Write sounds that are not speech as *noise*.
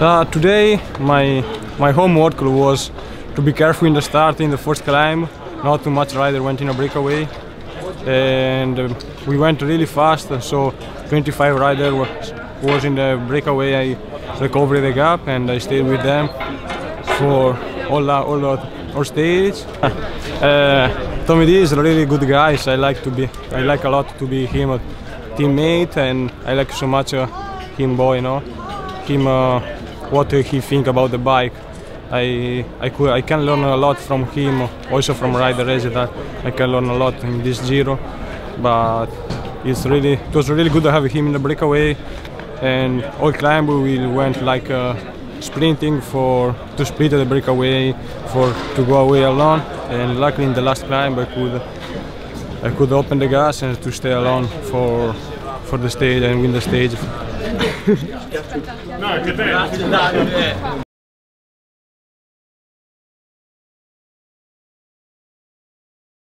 Uh, today my my homework was to be careful in the start in the first climb. Not too much rider went in a breakaway, and uh, we went really fast. So 25 rider was, was in the breakaway. I recovered the gap and I stayed with them for all uh, all all stage. *laughs* Uh, Tommy D is a really good guy. So I like to be I like a lot to be him a teammate, and I like so much uh, him boy. You know, him uh, what he think about the bike. I I could I can learn a lot from him, also from Ryder that I can learn a lot in this Giro, but it's really it was really good to have him in the breakaway, and all climb we went like uh, sprinting for to split the breakaway for to go away alone, and luckily in the last climb I could I could open the gas and to stay alone for for the stage and win the stage. Não, que tem.